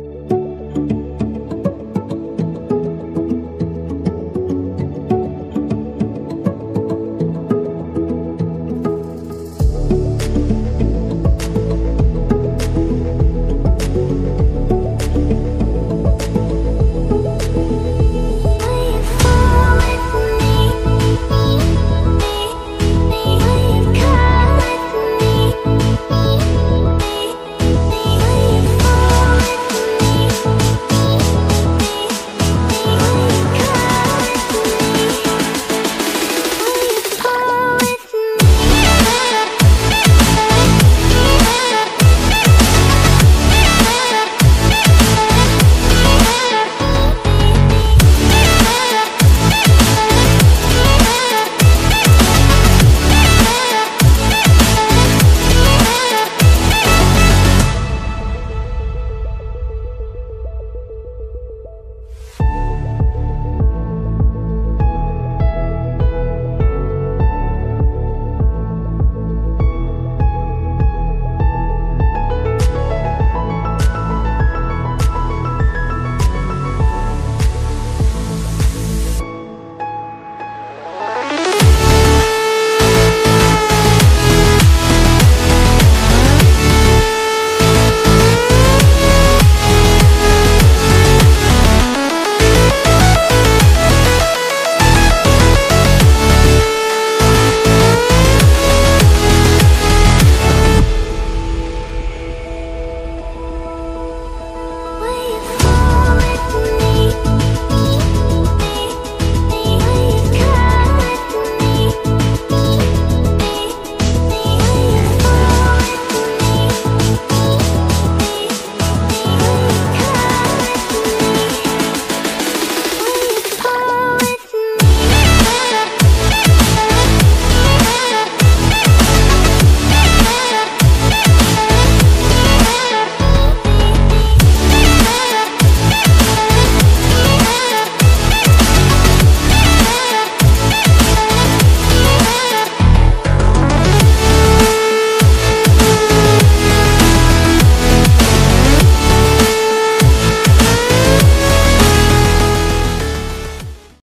Música